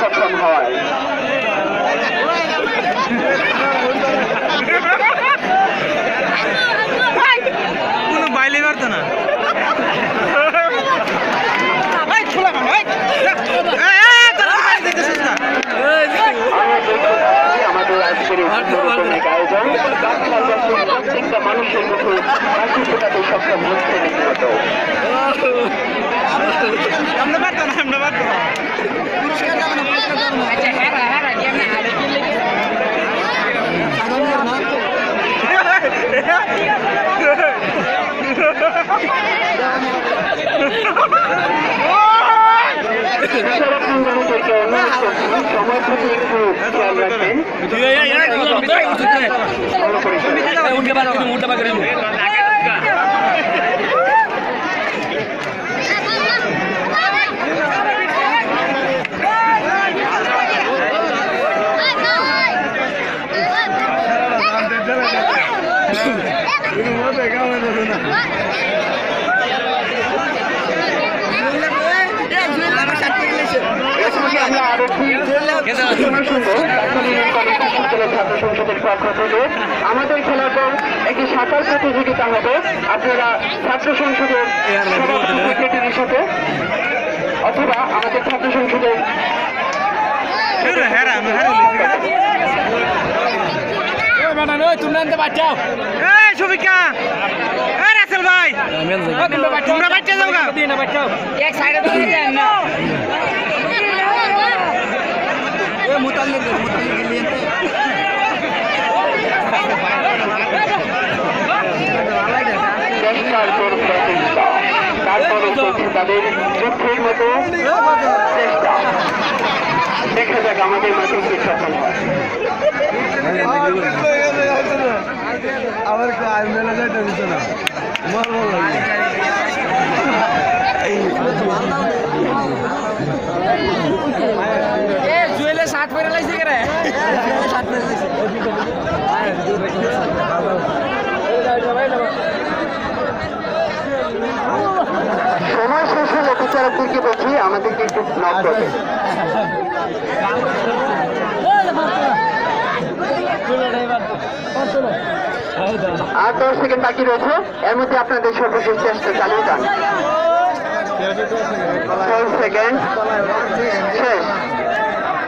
সক্ষম হয়। কোনো বাইলে পারতো না। আমাদের আজকের আয়োজন। প্রত্যেকটা মানুষের মুখে হাসি ফোটাতে সক্ষম হচ্ছে রীতিমতো আমরা পারতো না আমরা পারতো না বিচারক মন্ডলীদেরকে অনুরোধ করছি সময় ছাত্র সংসদের পক্ষ থেকে আমাদের খেলার দল একটি সাঁতার প্রতিযোগিতা হবে। আপনারা ছাত্র সংসদের সেক্রেটারির সাথে অথবা আমাদের ছাত্র সংসদের এই রাসেল ভাই। তোমরা বাচ্চা যাও এক সাইডে তাদের যুদ্ধের মতো চেষ্টা দেখা যাক আমাদের মাঠে কি সফল হয় আমার কাজ মেলা যাইতে দিচ্ছে না আমার ভালো লাগে এ জুয়েলে শার্ট পরে লাইছে করে সময় বিচারকদেরকে বলছি, আমাদেরকে একটু নক করবে আর দশ সেকেন্ড বাকি রয়েছে, এর মধ্যে আপনাদের সর্বশেষ চেষ্টা চালিয়ে যান। Second second